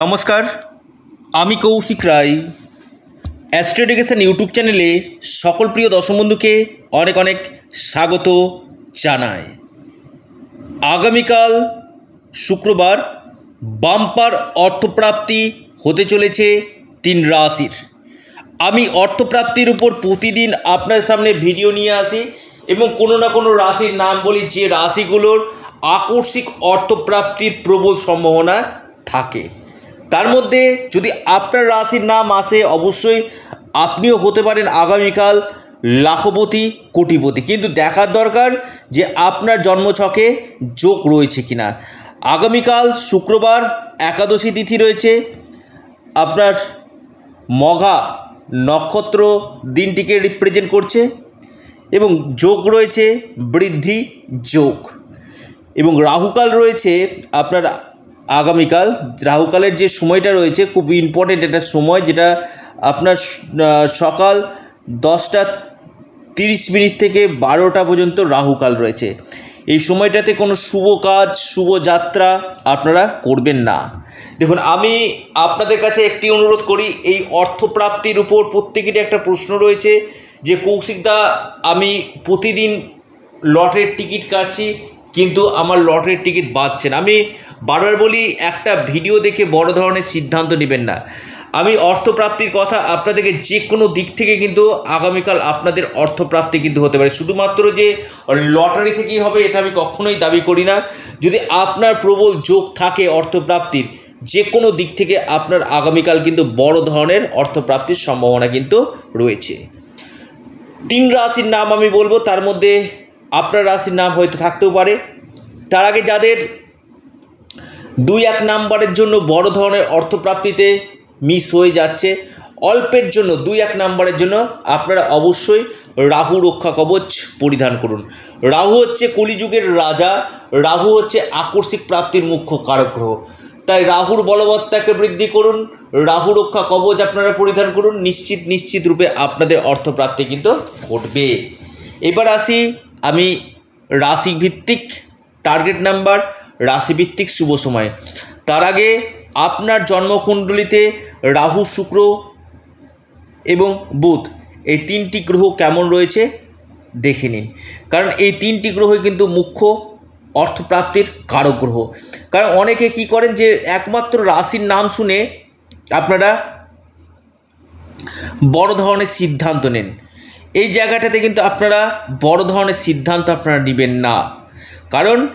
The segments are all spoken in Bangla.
নমস্কার, আমি Kaushik Roy. Astro Education YouTube চ্যানেলে সকল প্রিয় দর্শক বন্ধুকে অনেক অনেক স্বাগত জানাই। আগামীকাল শুক্রবার বাম্পার অর্থপ্রাপ্তি হতে চলেছে তিন রাশির। আমি অর্থপ্রাপ্তির উপর প্রতিদিন আপনার সামনে ভিডিও নিয়ে আসি এবং কোনো না কোনো রাশির নাম বলি যে রাশিগুলোর আকস্মিক অর্থপ্রাপ্তির প্রবল সম্ভাবনা থাকে। তার মধ্যে যদি আপনার রাশির নাম আসে, অবশ্যই আপনিও হতে পারেন আগামীকাল লাখপতি, কোটিপতি। কিন্তু দেখার দরকার যে আপনার জন্মছকে যোগ রয়েছে কিনা। আগামীকাল শুক্রবার একাদশী তিথি রয়েছে। আপনার মঘা নক্ষত্র দিনটিকে রিপ্রেজেন্ট করছে এবং যোগ রয়েছে, বৃদ্ধি যোগ। এবং রাহুকাল রয়েছে, আপনার আগামীকাল, রাহুকালের যে সময়টা রয়েছে, খুব ইম্পর্টেন্ট একটা সময়, যেটা আপনার সকাল দশটা তিরিশ মিনিট থেকে বারোটা পর্যন্ত রাহুকাল রয়েছে। এই সময়টাতে কোনো শুভ কাজ, শুভ যাত্রা আপনারা করবেন না। দেখুন, আমি আপনাদের কাছে একটি অনুরোধ করি, এই অর্থপ্রাপ্তির উপর প্রত্যেকেরই একটা প্রশ্ন রয়েছে যে কৌশিকদা আমি প্রতিদিন লটের টিকিট কাটছি, কিন্তু আমার লটের টিকিট বাঁচছে না। আমি বারবার বলি, একটা ভিডিও দেখে বড় ধরনের সিদ্ধান্ত নেবেন না। আমি অর্থপ্রাপ্তির কথা আপনাদেরকে যে কোনো দিক থেকে কিন্তু আগামীকাল আপনাদের অর্থপ্রাপ্তি কিন্তু হতে পারে। শুধুমাত্র যে লটারি থেকেই হবে, এটা আমি কখনোই দাবি করি না। যদি আপনার প্রবল যোগ থাকে অর্থপ্রাপ্তির, যে কোনো দিক থেকে আপনার আগামীকাল কিন্তু বড় ধরনের অর্থপ্রাপ্তির সম্ভাবনা কিন্তু রয়েছে। তিন রাশির নাম আমি বলব, তার মধ্যে আপনার রাশির নাম হয়তো থাকতেও পারে। তার আগে যাদের দুই এক নাম্বারের জন্য বড় ধরনের অর্থপ্রাপ্তিতে মিস হয়ে যাচ্ছে। অল্পের জন্য দুই এক নাম্বারের জন্য আপনারা অবশ্যই রাহু রক্ষা কবচ পরিধান করুন। রাহু হচ্ছে কলিযুগের রাজা। রাহু হচ্ছে আকস্মিক প্রাপ্তির মুখ্য কারক গ্রহ তাই রাহুর বলবত্তাকে বৃদ্ধি করুন। রাহু রক্ষা কবচ আপনারা পরিধান করুন। নিশ্চিত নিশ্চিত রূপে আপনাদের অর্থপ্রাপ্তি কিন্তু ঘটবে। এবার আসি আমি রাশি ভিত্তিক টার্গেট নাম্বার রাশিভিত্তিক শুভ সময়। তার আগে আপনার জন্মকুণ্ডলিতে রাহু, শুক্র এবং বুধ, এই তিনটি গ্রহ কেমন রয়েছে দেখে নিন। কারণ এই তিনটি গ্রহই কিন্তু মুখ্য অর্থপ্রাপ্তির কারক গ্রহ। কারণ অনেকে কি করেন যে একমাত্র রাশির নাম শুনে আপনারা বড় ধরনের সিদ্ধান্ত নেন। এই জায়গাটাতে কিন্তু আপনারা বড় ধরনের সিদ্ধান্ত আপনারা নেবেন না। কারণ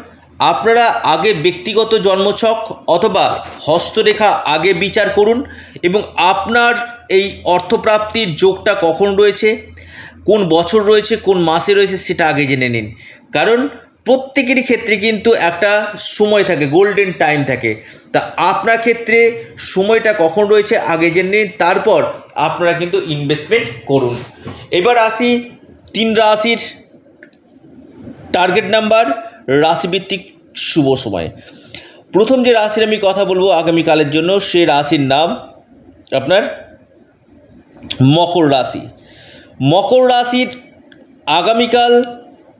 আপনারা আগে ব্যক্তিগত জন্মছক অথবা হস্তরেখা আগে বিচার করুন এবং আপনার এই অর্থপ্রাপ্তির যোগটা কখন রয়েছে, কোন বছর রয়েছে, কোন মাসে রয়েছে সেটা আগে জেনে নিন। কারণ প্রত্যেকেরই ক্ষেত্রে কিন্তু একটা সময় থাকে গোল্ডেন টাইম থাকে। তা আপনার ক্ষেত্রে সময়টা কখন রয়েছে আগে জেনে নিন, তারপর আপনারা কিন্তু ইনভেস্টমেন্ট করুন। এবার আসি তিন রাশির টার্গেট নাম্বার রাশিভিত্তিক শুভ সময়। প্রথম যে রাশির আমি কথা বলব আগামীকালের জন্য, সে রাশির নাম আপনার মকর রাশি। মকর রাশির আগামীকাল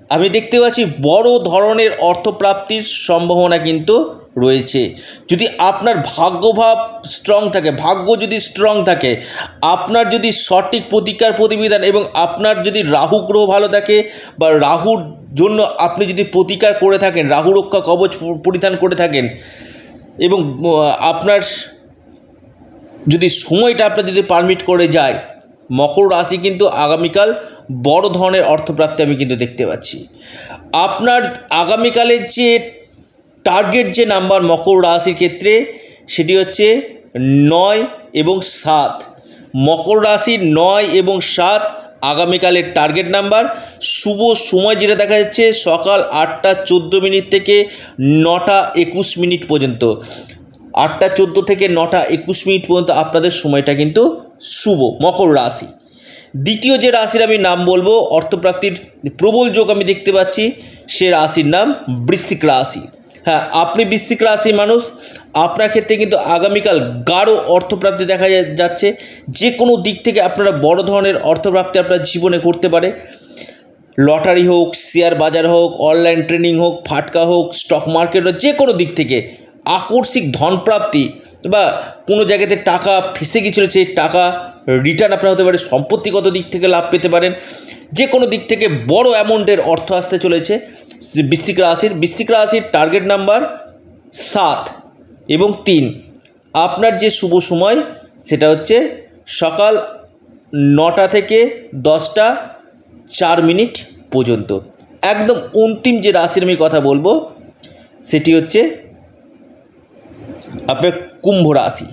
আমি দেখতে পাচ্ছি বড় ধরনের অর্থপ্রাপ্তির সম্ভাবনা কিন্তু রয়েছে। যদি আপনার ভাগ্যভাব স্ট্রং থাকে, ভাগ্য যদি স্ট্রং থাকে, আপনার যদি সঠিক প্রতিকার প্রতিবিধান এবং আপনার যদি রাহু গ্রহ ভালো থাকে বা রাহুর জন্য আপনি যদি প্রতিকার করে থাকেন, রাহু রক্ষা কবচ পরিধান করে থাকেন, এবং আপনার যদি সময়টা আপনার যদি পারমিট করে যায়, মকর রাশি কিন্তু আগামীকাল বড় ধরনের অর্থপ্রাপ্তি আমি কিন্তু দেখতে পাচ্ছি। আপনার আগামীকালের যে টার্গেট যে নাম্বার মকর রাশির ক্ষেত্রে, সেটি হচ্ছে নয় এবং সাত। মকর রাশির নয় এবং সাত আগামীকালের টার্গেট নাম্বার শুভ সময় যেটা দেখা যাচ্ছে সকাল আটটা চোদ্দ মিনিট থেকে নটা একুশ মিনিট পর্যন্ত। আটটা চোদ্দ থেকে নটা একুশ মিনিট পর্যন্ত আপনাদের সময়টা কিন্তু শুভ, মকর রাশি। দ্বিতীয় যে রাশির আমি নাম বলব, অর্থপ্রাপ্তির প্রবল যোগ আমি দেখতে পাচ্ছি, সে রাশির নাম বৃশ্চিক রাশি। হ্যাঁ আপনি বৃশ্চিক রাশির মানুষ, আপনার ক্ষেত্রে কিন্তু আগামীকাল গাঢ় অর্থপ্রাপ্তি দেখা যাচ্ছে। যে কোনো দিক থেকে আপনারা বড় ধরনের অর্থপ্রাপ্তি আপনার জীবনে করতে পারে। লটারি হোক, শেয়ার বাজার হোক, অনলাইন ট্রেনিং হোক, ফাটকা হোক, স্টক মার্কেট হোক যে কোনো দিক থেকে আকস্মিক ধনপ্রাপ্তি বা কোনো জায়গাতে টাকা ফেসে গিয়েছিল, সেই টাকা রিটার্ন আপনার হতে পারে সম্পত্তিগত দিক থেকে লাভ পেতে পারেন। যে কোনো দিক থেকে বড় অ্যামাউন্টের অর্থ আসতে চলেছে। বৃশ্চিক রাশির বৃশ্চিক রাশির টার্গেট নাম্বার সাত এবং তিন। আপনার যে শুভ সময়, সেটা হচ্ছে সকাল নটা থেকে দশটা চার মিনিট পর্যন্ত। একদম অন্তিম যে রাশির আমি কথা বলব, সেটি হচ্ছে আপনার কুম্ভ রাশি।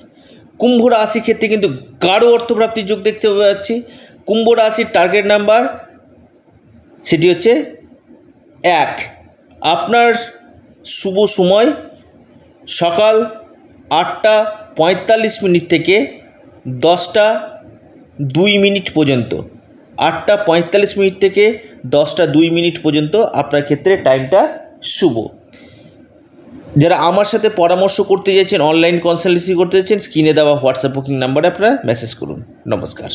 কুম্ভ রাশি ক্ষেত্রে কিন্তু গাঢ় অর্থপ্রাপ্তির যোগ দেখতে পাচ্ছি। কুম্ভ রাশির টার্গেট নাম্বার সেটি হচ্ছে এক। আপনার শুভ সময় সকাল আটটা পঁয়তাল্লিশ মিনিট থেকে দশটা দুই মিনিট পর্যন্ত। আটটা পঁয়তাল্লিশ মিনিট থেকে দশটা দুই মিনিট পর্যন্ত আপনার ক্ষেত্রে টাইমটা শুভ। যারা আমার সাথে পরামর্শ করতে চাইছেন অনলাইন কনসালটেন্সি করতে চাইছেন স্ক্রিনে দেওয়া হোয়াটসঅ্যাপ বুকিং নাম্বারে আপনারা মেসেজ করুন। নমস্কার।